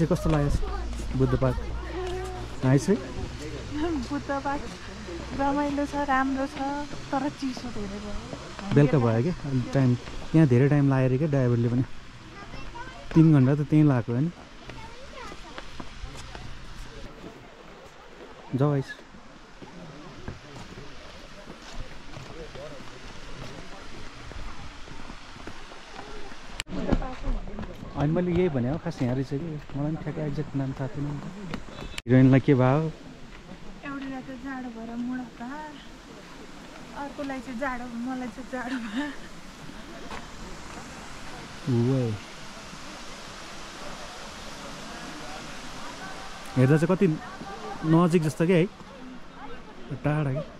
Ice कस्तो लाग्यो? Buddha park आइस बुद्ध पार्क रमाइलो छ राम्रो छ तर चिसो धेरै भयो। बेलुका भयो क्या अनि टाइम यहाँ धेरै टाइम लाग्यो अरे क्या ड्राइभरले पनि। तिन घन्टा त त्यहीँ लगाएको होइन। जाऊ आइस। अनि मैले यही भने हो खास यहाँ रहेछ कि? मलाई पनि ठ्याक्कै एक्ज्याक्ट नाम थाहा थिएन नि त। हिरोइनलाई के भयो? एउटालाई त जाडो भएर मुढाकार अर्कोलाई चाहिँ जाडो मलाई चाहिँ जाडो भयो हेर्दा चाहिँ कति नजिक जस्तो क्या है? टाढा क्या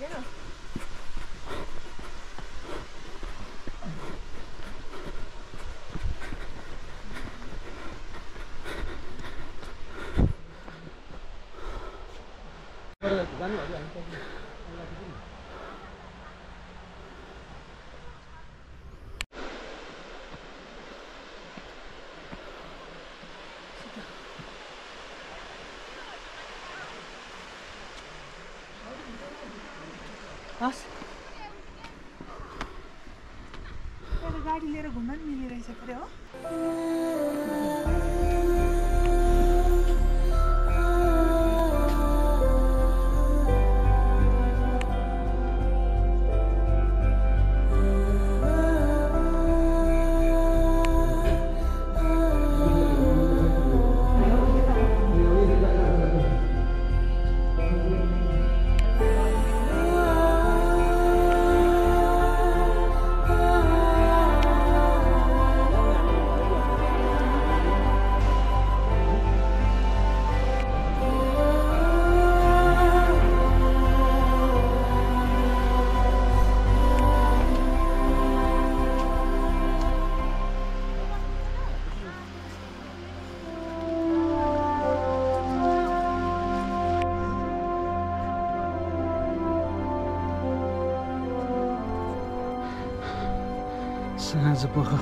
thế nào Hãy subscribe cho kênh एउटा गाडी लिएर घुम्न पनि मिलिरहेछ पऱ्यो हो 生孩子不好。